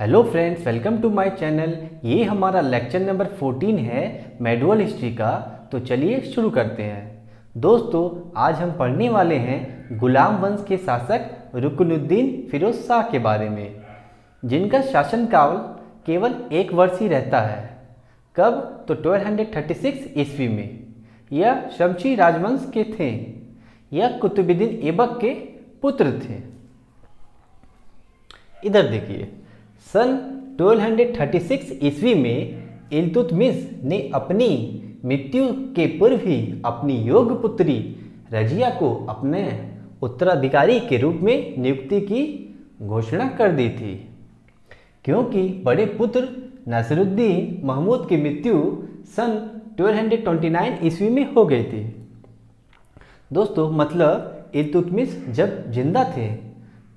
Hello friends welcome to my channel ये हमारा lecture number 14 है मेडुअल हिस्ट्री का। तो चलिए शुरू करते हैं। दोस्तों, आज हम पढ़ने वाले हैं गुलाम वंश के शासक रुकनुद्दीन फिरोज शाह के बारे में। जिनका शासनकाल केवल एक वर्ष ही रहता है। कब? तो 1236 ईस्वी में। यह शमशी राजवंश के थे। यह कुतुबुद्दीन ऐबक के पुत्र थे। इधर देखिए। सन 1236 ईस्वी में इल्तुतमिश ने अपनी मृत्यु के पूर्व ही अपनी योग पुत्री रजिया को अपने उत्तराधिकारी के रूप में नियुक्ति की घोषणा कर दी थी। क्योंकि बड़े पुत्र नसरुद्दीन महमूद की मृत्यु सन 1229 ईस्वी में हो गई थी। दोस्तों मतलब इल्तुतमिश जब ज़िंदा थे,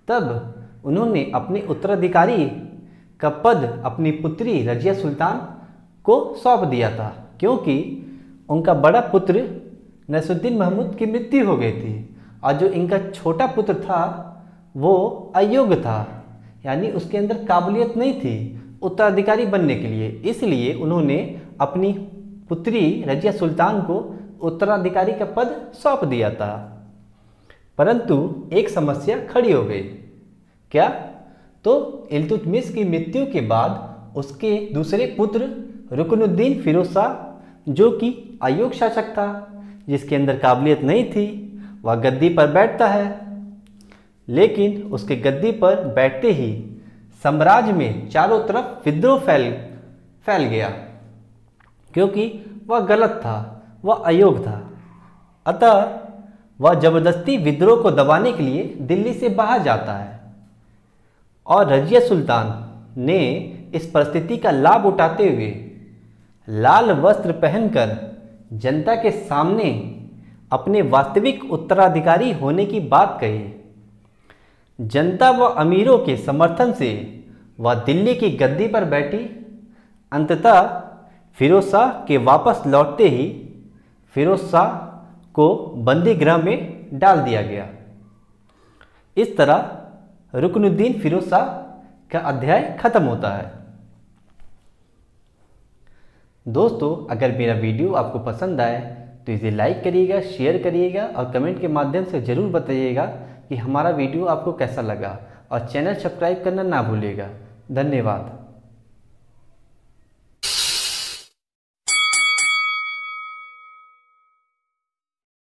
तब उन्होंने अपने उत्तराधिकारी का पद अपनी पुत्री रजिया सुल्तान को सौंप दिया था, क्योंकि उनका बड़ा पुत्र नसरुद्दीन महमूद की मृत्यु हो गई थी और जो इनका छोटा पुत्र था, वो अयोग्य था, यानी उसके अंदर काबिलियत नहीं थी उत्तराधिकारी बनने के लिए। इसलिए उन्होंने अपनी पुत्री रजिया सुल्तान को उत्तराधिकारी का पद सौंप दिया था। परंतु एक समस्या खड़ी हो गई। क्या तो इल्तुतमिश की मृत्यु के बाद उसके दूसरे पुत्र रुकनुद्दीन फिरोज शाह जो कि अयोग शासक था, जिसके अंदर काबिलियत नहीं थी, वह गद्दी पर बैठता है। लेकिन उसके गद्दी पर बैठते ही साम्राज्य में चारों तरफ़ विद्रोह फैल फैल गया, क्योंकि वह गलत था, वह अयोग था। अतः वह ज़बरदस्ती विद्रोह को दबाने के लिए दिल्ली से बाहर जाता है। और रजिया सुल्तान ने इस परिस्थिति का लाभ उठाते हुए लाल वस्त्र पहनकर जनता के सामने अपने वास्तविक उत्तराधिकारी होने की बात कही। जनता व अमीरों के समर्थन से वह दिल्ली की गद्दी पर बैठी। अंततः फिरोज शाह के वापस लौटते ही फिरोज शाह को बंदी गृह में डाल दिया गया। इस तरह रुकनुद्दीन फिरोज शाह का अध्याय खत्म होता है। दोस्तों, अगर मेरा वीडियो आपको पसंद आए तो इसे लाइक करिएगा शेयर करिएगा और कमेंट के माध्यम से ज़रूर बताइएगा कि हमारा वीडियो आपको कैसा लगा और चैनल सब्सक्राइब करना ना भूलिएगा। धन्यवाद।